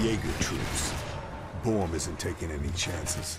Jaeger troops. Borm isn't taking any chances.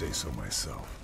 Say so myself.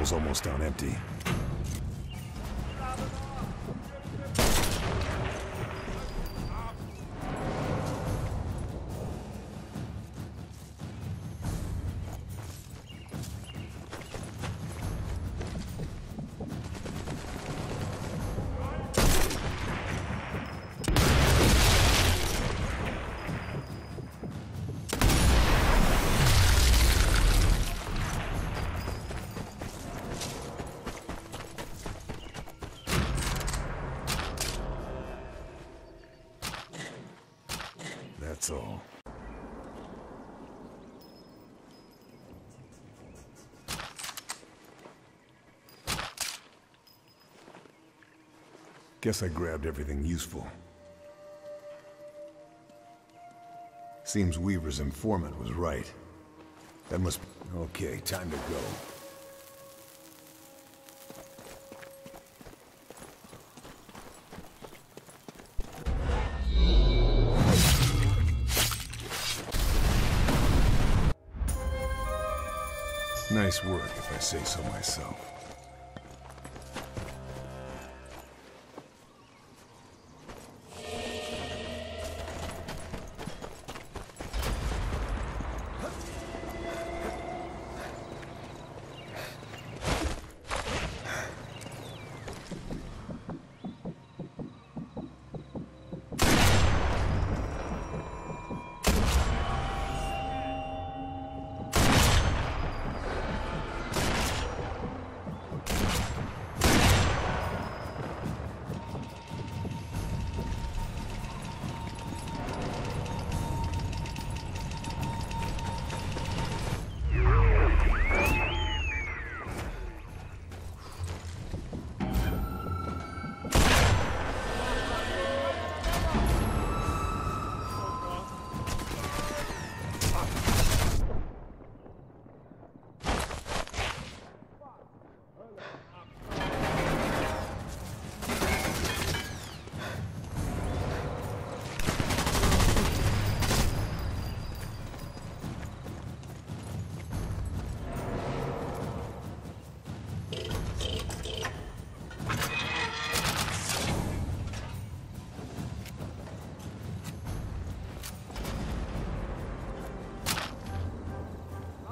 Ammo's almost down empty. Guess I grabbed everything useful. Seems Weaver's informant was right. That must... be Okay, time to go. Nice work, if I say so myself.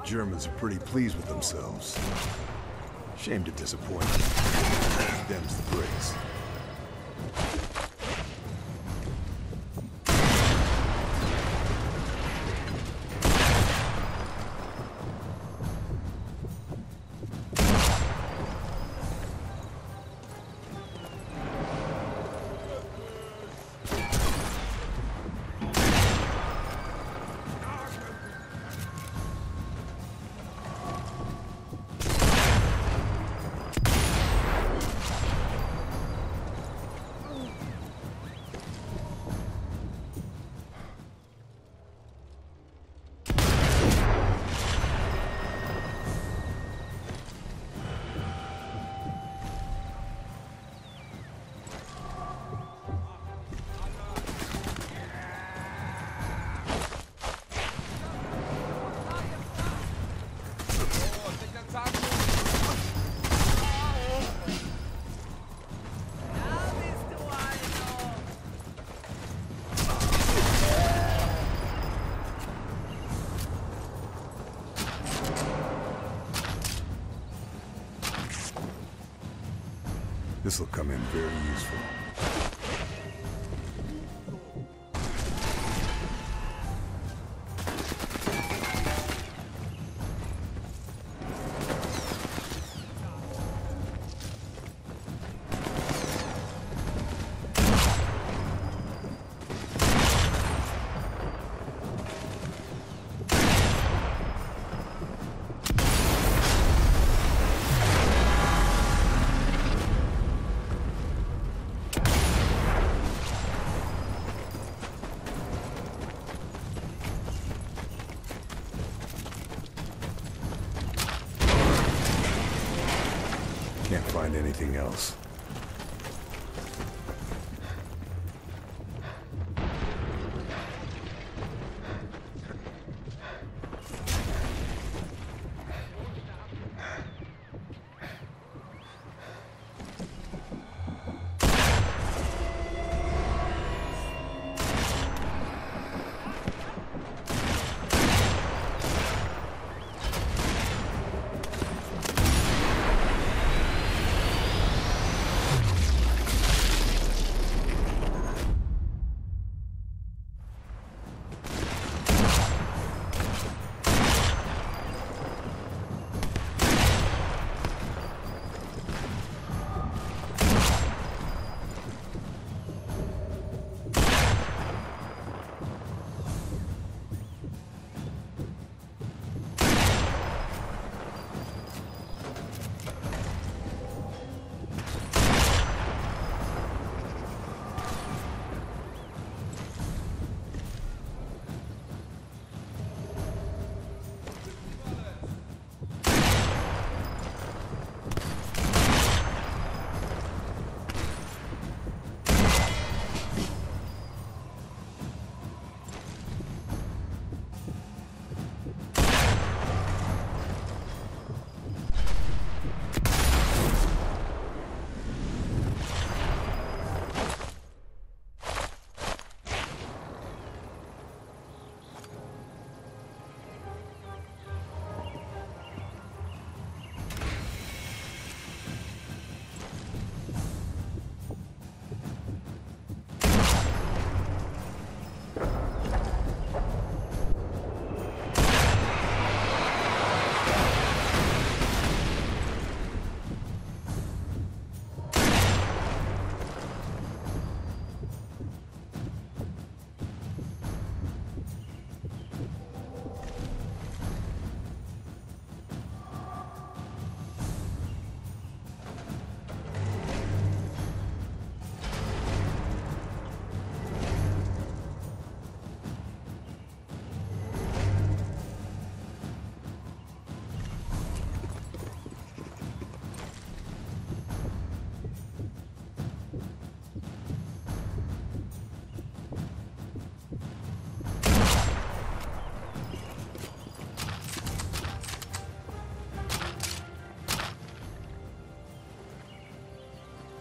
Germans are pretty pleased with themselves. Shame to disappoint them. The breaks. This'll come in very useful. Else.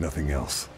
Nothing else.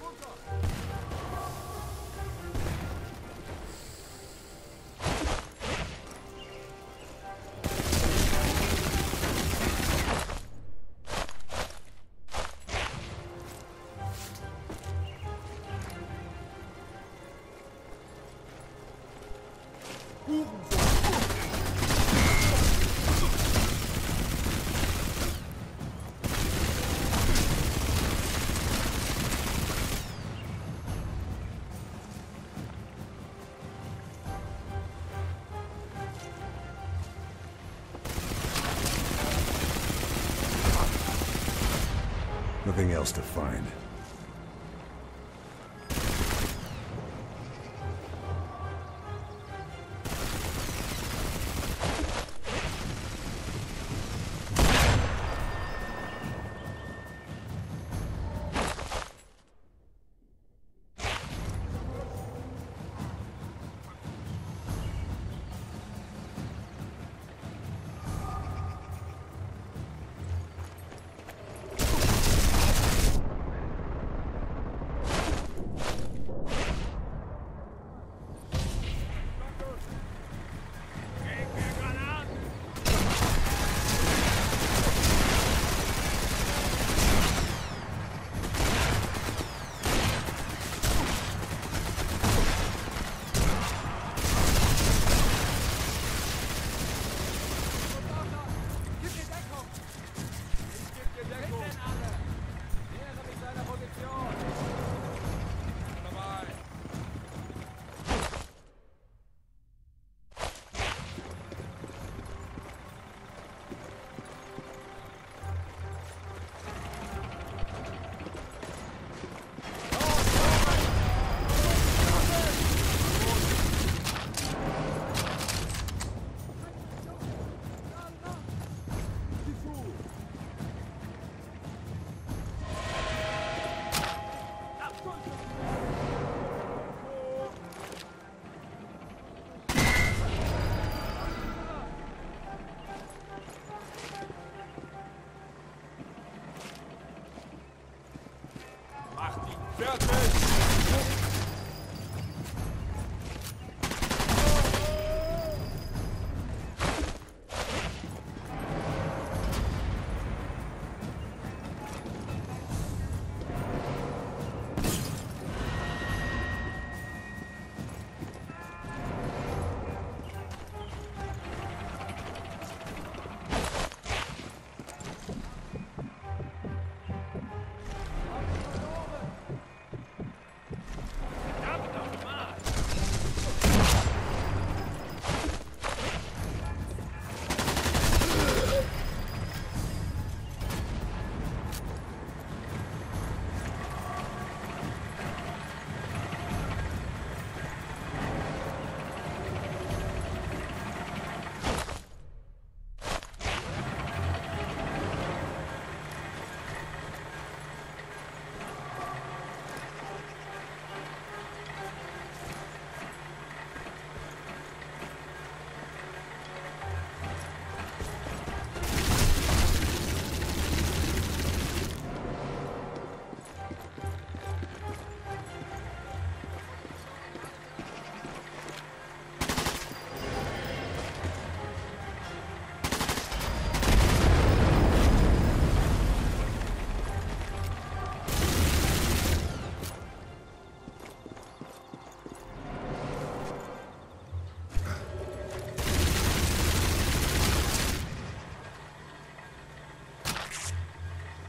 Вот else to find.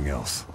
Nothing else.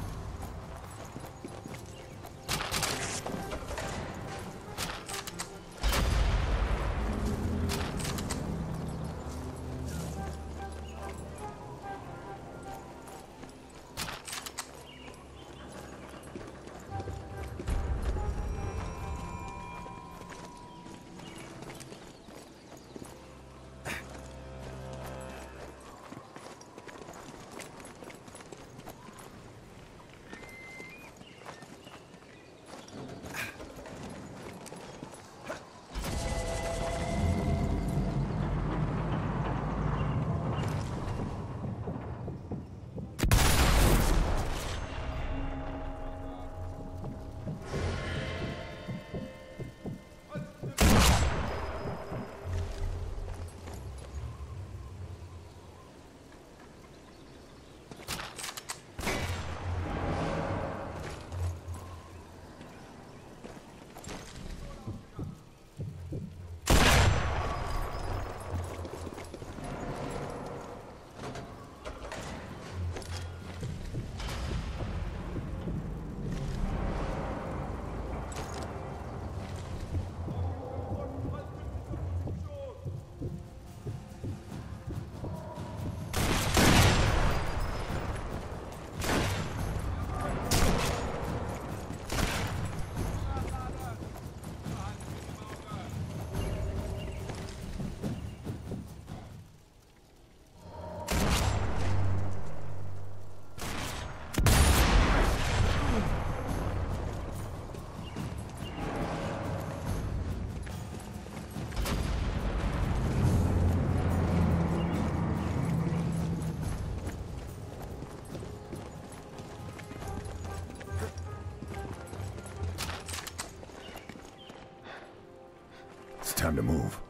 Time to move.